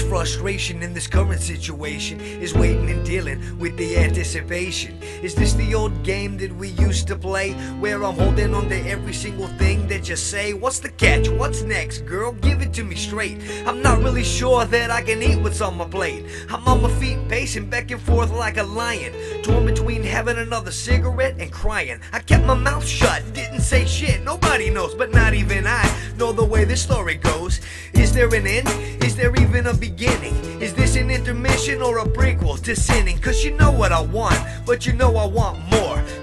frustration in this current situation is waiting and dealing with the anticipation. Is this the old game that we used to play where I'm holding on to every single thing that you say? What's the catch? What's next, girl? Give it to me straight. I'm not really sure that I can eat what's on my plate. I'm on my feet, pacing back and forth like a lion, torn between having another cigarette and crying. I kept my mouth shut, didn't say shit. Nobody knows, but not even I know the way this story goes. Is there an end? Is there even a beginning? Is this an intermission or a prequel to sinning? Cause you know what I want, but you know I want more.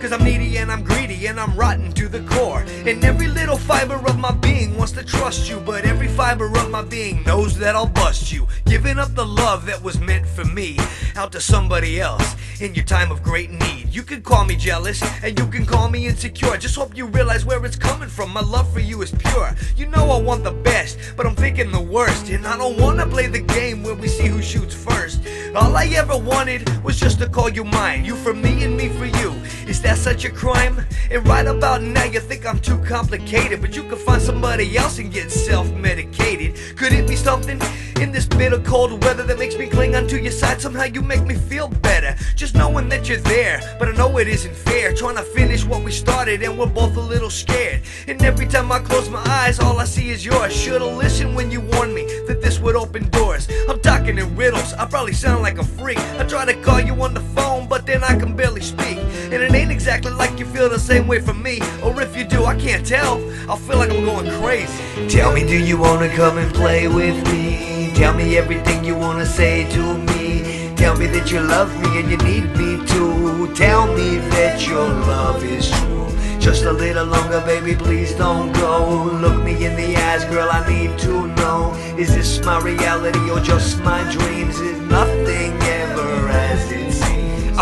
Cause I'm needy and I'm greedy and I'm rotten to the core. And every little fiber of my being wants to trust you, but every fiber of my being knows that I'll bust you. Giving up the love that was meant for me out to somebody else in your time of great need. You can call me jealous and you can call me insecure. I just hope you realize where it's coming from. My love for you is pure. You know I want the best, but I'm thinking the worst. And I don't wanna play the game where we see who shoots first. All I ever wanted was just to call you mine. You for me and me for you. Is that such a crime? And right about now you think I'm too complicated, but you could find somebody else and get self-medicated. Could it be something in this bitter cold weather that makes me cling onto your side? Somehow you make me feel better, just knowing that you're there. But I know it isn't fair, trying to finish what we started and we're both a little scared. And every time I close my eyes, all I see is yours. Should've listened when you warned me that this would open doors. I'm talking in riddles, I probably sound like a freak. I try to call you on the phone, but then I can barely speak. And it ain't exactly like you feel the same way for me. Or if you do, I can't tell. I'll feel like I'm going crazy. Tell me, do you wanna come and play with me? Tell me everything you wanna say to me. Tell me that you love me and you need me to. Tell me that your love is true. Just a little longer, baby, please don't go. Look me in the eyes, girl, I need to know. Is this my reality or just my dreams? Is nothing seems?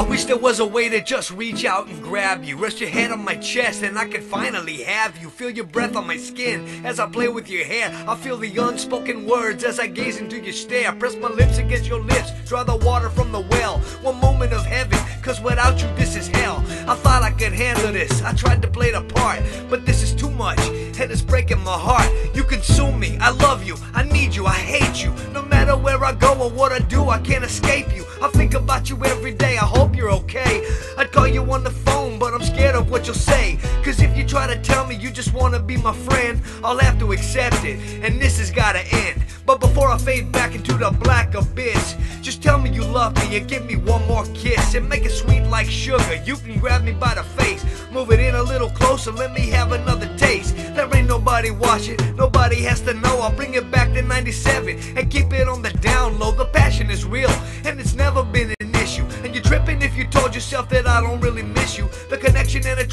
I wish there was a way to just reach out and grab you. Rest your head on my chest and I could finally have you. Feel your breath on my skin as I play with your hair. I feel the unspoken words as I gaze into your stare. Press my lips against your lips, draw the water from the well. One moment of heaven, cause without you this is hell. I thought I could handle this, I tried to play the part, but this is too much and it's breaking my heart. You consume me, I love you, I need you, I hate you. No matter where I go or what I do, I can't escape you. I think about you every day, I hope you're okay. I'd call you on the phone, but I'm scared of what you'll say. Cause if you try to tell me you just wanna be my friend, I'll have to accept it, and this has gotta end. But before I fade back into the black abyss, just tell me you love me and give me one more kiss and make it sweet like sugar. You can grab me by the face, move it in a little closer, let me have another taste. There ain't nobody watching, nobody has to know. I'll bring it back to 97 and keep it on the down low. The passion is real and it's never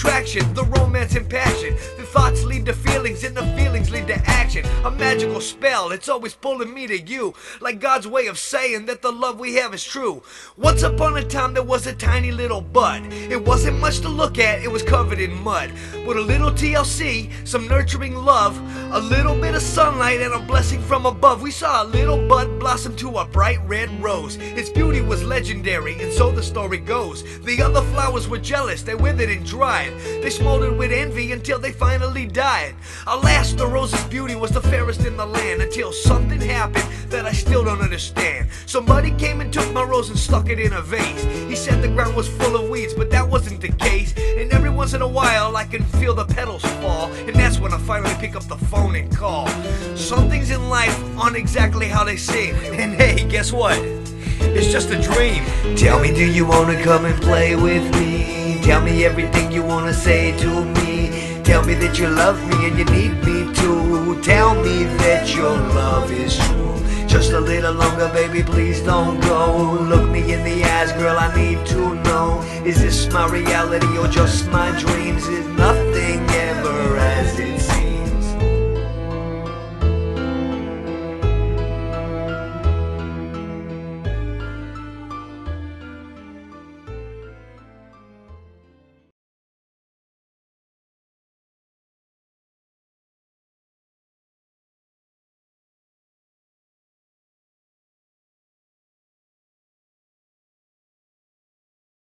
the romance and passion. The thoughts lead to feelings and the feelings lead to action. A magical spell, it's always pulling me to you. Like God's way of saying that the love we have is true. Once upon a time there was a tiny little bud. It wasn't much to look at, it was covered in mud. With a little TLC, some nurturing love, a little bit of sunlight and a blessing from above. We saw a little bud blossom to a bright red rose. Its beauty was legendary, and so the story goes. The other flowers were jealous, they withered and dried. They smoldered with envy until they finally died. Alas, the rose's beauty was the fairest in the land until something happened that I still don't understand. Somebody came and took my rose and stuck it in a vase. He said the ground was full of weeds, but that wasn't the case. And every once in a while, I can feel the petals fall, and that's when I finally pick up the phone and call. Some things in life aren't exactly how they seem, and hey, guess what? It's just a dream. Tell me, do you wanna come and play with me? Tell me everything you wanna say to me. Tell me that you love me and you need me tell me that your love is true. Just a little longer, baby, please don't go. Look me in the eyes, girl, I need to know. Is this my reality or just my dreams? Is nothing ever as it seems?